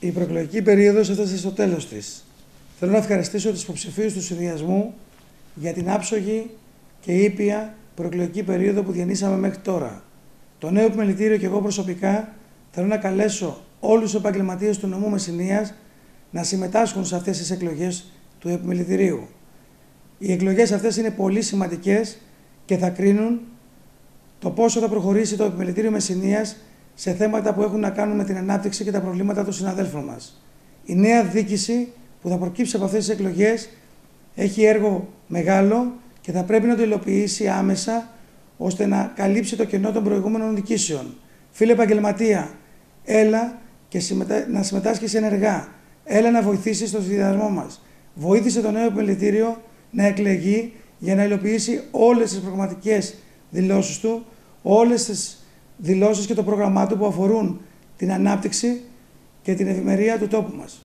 Η προεκλογική περίοδος έφτασε στο τέλος της. Θέλω να ευχαριστήσω τους υποψηφίους του συνδυασμού για την άψογη και ήπια προεκλογική περίοδο που διανύσαμε μέχρι τώρα. Το νέο επιμελητήριο και εγώ προσωπικά θέλω να καλέσω όλους τους επαγγελματίες του νομού Μεσσηνίας να συμμετάσχουν σε αυτές τις εκλογές του επιμελητηρίου. Οι εκλογές αυτές είναι πολύ σημαντικές και θα κρίνουν το πόσο θα προχωρήσει το επιμελητήριο Μεσσηνίας σε θέματα που έχουν να κάνουν με την ανάπτυξη και τα προβλήματα των συναδέλφων μας. Η νέα δίκηση που θα προκύψει από αυτές τις εκλογές έχει έργο μεγάλο και θα πρέπει να το υλοποιήσει άμεσα ώστε να καλύψει το κενό των προηγούμενων δικήσεων. Φίλε επαγγελματία, έλα και συμμετά... να συμμετάσχεις ενεργά. Έλα να βοηθήσεις στο συνδυασμό μας. Βοήθησε το νέο επιμελητήριο να εκλεγεί για να υλοποιήσει όλες τις προγραμματικέ δηλώσεις του, όλες τις δηλώσεις και το πρόγραμμά του που αφορούν την ανάπτυξη και την ευημερία του τόπου μας.